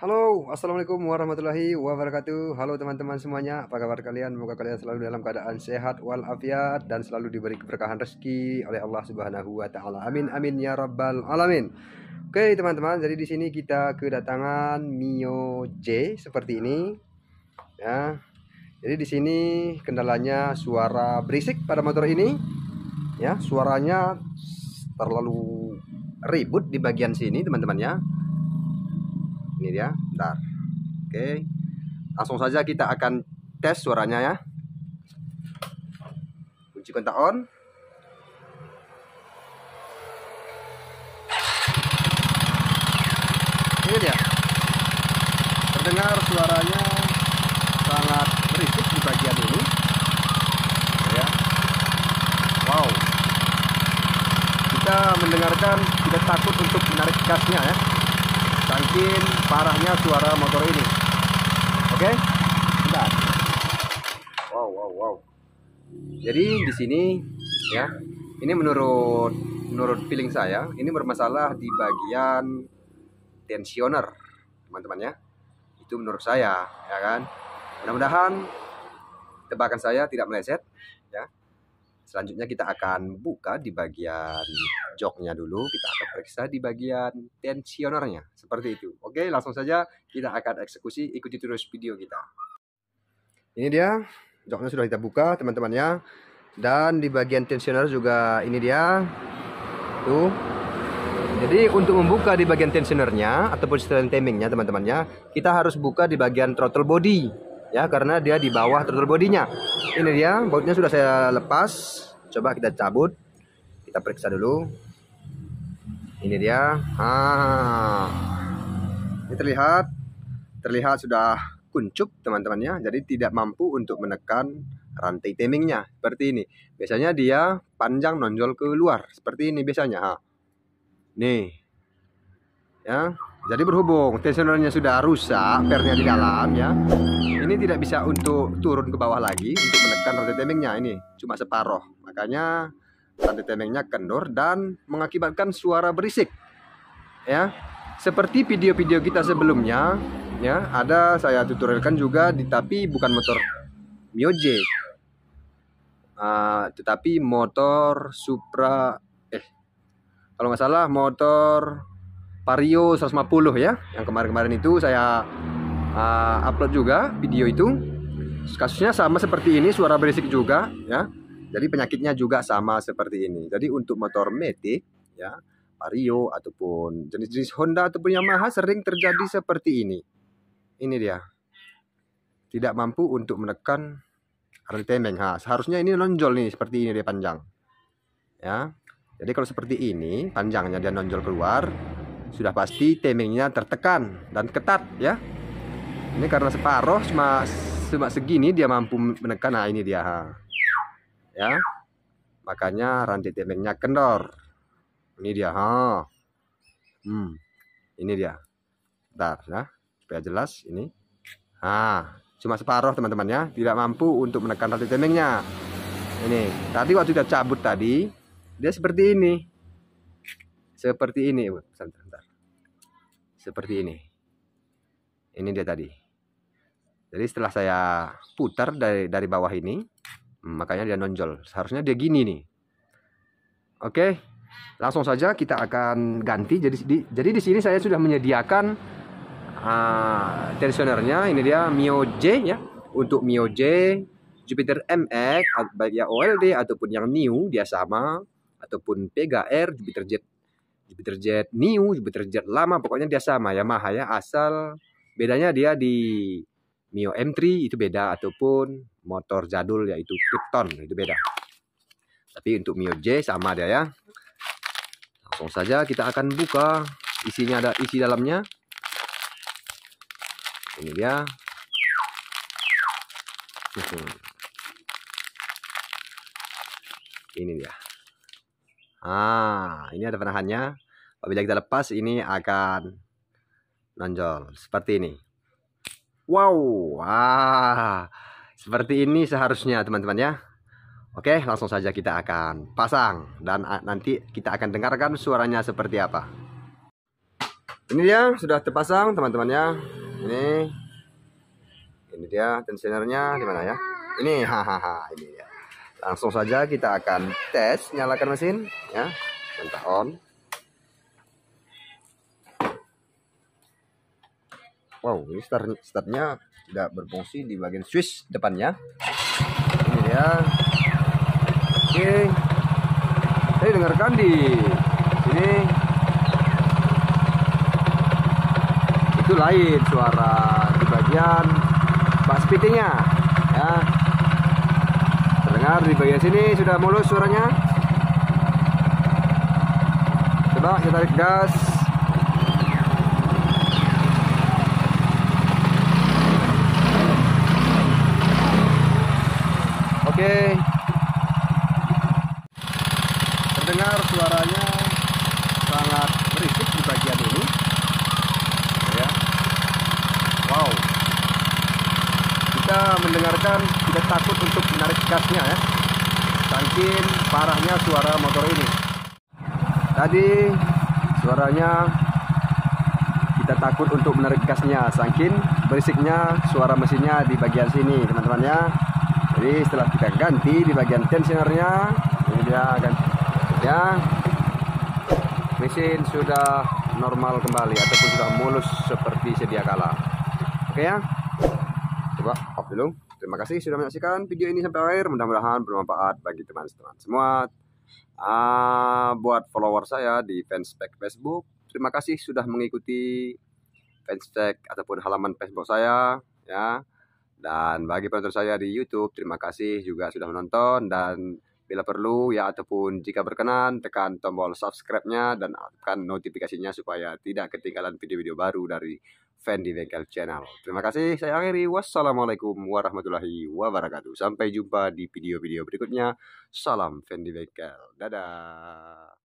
Halo, Assalamualaikum warahmatullahi wabarakatuh. Halo teman-teman semuanya, apa kabar kalian? Semoga kalian selalu dalam keadaan sehat walafiat Dan selalu diberi keberkahan rezeki oleh Allah subhanahu wa ta'ala. Amin, amin ya rabbal alamin. Oke teman-teman, jadi di sini kita kedatangan Mio J seperti ini. Ya. Jadi di sini kendalanya suara berisik pada motor ini. Ya, Suaranya terlalu ribut di bagian sini teman-teman ya ini dia bentar. Oke. Langsung saja kita akan tes suaranya ya. Kunci kontak on. Ini dia. Terdengar suaranya sangat berisik di bagian ini. Ya wow. Kita mendengarkan tidak takut untuk menarik gasnya ya saking parahnya suara motor ini. Oke? Okay? wow wow wow. Jadi di sini ya ini menurut menurut feeling saya ini bermasalah di bagian tensioner teman-teman ya. Itu menurut saya ya kan? Mudah-mudahan tebakan saya tidak meleset ya selanjutnya kita akan buka di bagian joknya dulu kita akan periksa di bagian tensionernya. Seperti itu. Oke langsung saja kita akan eksekusi ikuti terus video kita. Ini dia joknya sudah kita buka teman-temannya dan di bagian tensioner juga ini dia. Tuh. Jadi untuk membuka di bagian tensionernya ataupun setelan timingnya teman-temannya kita harus buka di bagian throttle body ya karena dia di bawah throttle bodinya. Ini dia bautnya sudah saya lepas. Coba kita cabut. Kita periksa dulu. Ini dia. Ah ini terlihat. Terlihat sudah kuncup teman-temannya jadi tidak mampu untuk menekan rantai timingnya. Seperti ini. Biasanya dia panjang nonjol keluar seperti ini biasanya. Ha. nih. Ya jadi berhubung tensionernya sudah rusak pernya di dalam ya ini tidak bisa untuk turun ke bawah lagi untuk menekan rantai timingnya ini cuma separoh makanya rantai temengnya kendor dan mengakibatkan suara berisik. Ya. Seperti video-video kita sebelumnya, ya, ada saya tutorialkan juga di tapi bukan motor Mio. Uh, tetapi motor Supra eh kalau nggak salah motor Vario 150 ya. Yang kemarin-kemarin itu saya uh, upload juga video itu. Kasusnya sama seperti ini, suara berisik juga ya jadi penyakitnya juga sama seperti ini. Jadi untuk motor Matic ya, Vario ataupun jenis-jenis Honda ataupun Yamaha sering terjadi seperti ini. Ini dia. Tidak mampu untuk menekan rel temeng. Ha, seharusnya ini nonjol nih seperti ini dia panjang. Ya. Jadi kalau seperti ini, panjangnya dia nonjol keluar, sudah pasti temengnya tertekan dan ketat ya. Ini karena separuh cuma cuma segini dia mampu menekan. Nah, ini dia. Ha. Ya. Makanya rantai temengnya kendor. Ini dia ha. Hmm. Ini dia. Bentar ya. Supaya jelas ini. Ah cuma separuh teman-teman ya. Tidak mampu untuk menekan rantai temengnya ini. Tadi waktu kita cabut tadi dia seperti ini seperti ini bentar, bentar. seperti ini. Ini dia tadi. Jadi setelah saya putar dari dari bawah ini makanya dia nonjol. Seharusnya dia gini nih. Oke langsung saja kita akan ganti. Jadi di, jadi di sini saya sudah menyediakan uh, tensionernya. Ini dia Mio J ya. Untuk Mio J Jupiter MX baik yang OLD ataupun yang new dia sama. Ataupun Pega R Jupiter Jet Jupiter Jet new Jupiter Jet lama pokoknya dia sama Yamaha ya asal bedanya dia di Mio M3 itu beda ataupun motor jadul yaitu Krypton itu beda. Tapi untuk Mio J sama dia ya. Langsung saja kita akan buka isinya ada isi dalamnya. Ini dia. Ini dia. Ah, ini ada penahannya. Apabila kita lepas ini akan nonjol seperti ini. Wow, wah. Seperti ini seharusnya teman-teman ya. Oke, langsung saja kita akan pasang dan nanti kita akan dengarkan suaranya seperti apa. ini dia sudah terpasang teman-temannya ini ini dia tensionernya di mana ya ini hahaha ini dia langsung saja kita akan tes nyalakan mesin ya. Mantap on. Wow ini start startnya tidak berfungsi di bagian switch depannya. Ini dia. Oke. Saya dengarkan di sini. Itu lain suara di bagian bass fittingnya ya terdengar di bagian sini sudah mulus suaranya. Coba kita tarik gas. Oke. terdengar suaranya sangat berisik di bagian ini ya wow mendengarkan tidak takut untuk menarik gasnya ya. Saking parahnya suara motor ini. Tadi suaranya kita takut untuk menarik gasnya. Saking berisiknya suara mesinnya di bagian sini teman-teman ya. Jadi setelah kita ganti di bagian tensionernya ini dia ganti ya. Mesin sudah normal kembali ataupun sudah mulus seperti sedia kala. Oke ya coba off dulu. Terima kasih sudah menyaksikan video ini sampai akhir. Mudah-mudahan bermanfaat bagi teman-teman semua. Uh, buat follower saya di fanspage Facebook terima kasih sudah mengikuti fanspage ataupun halaman Facebook saya ya. Dan bagi penonton saya di YouTube, terima kasih juga sudah menonton. Dan bila perlu ya ataupun jika berkenan tekan tombol subscribe-nya dan tekan notifikasinya supaya tidak ketinggalan video-video baru dari Fendi Bengkel Channel. Terima kasih, saya akhiri. Wassalamualaikum warahmatullahi wabarakatuh. Sampai jumpa di video-video berikutnya. Salam Fendi Bengkel. Dadah.